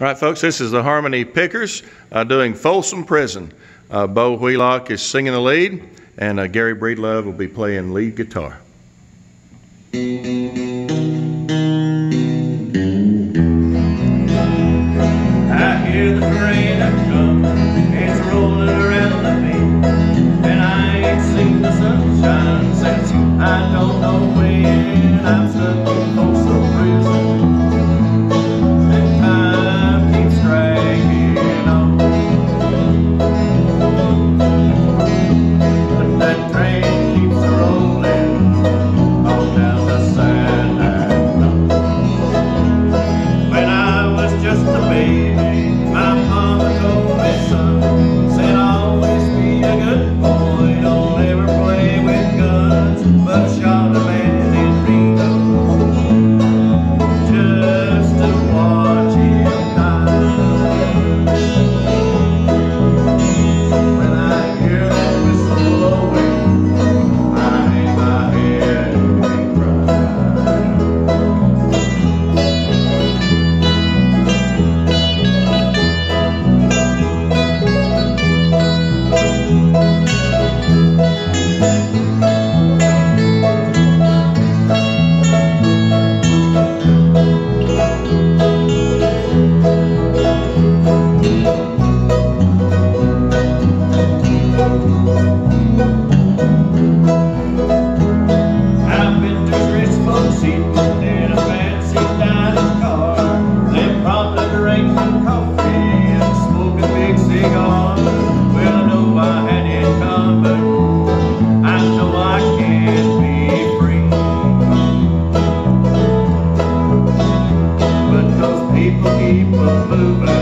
All right, folks, this is the Harmony Pickers uh, doing Folsom Prison. Uh, Bo Wheelock is singing the lead, and uh, Gary Breedlove will be playing lead guitar. blue.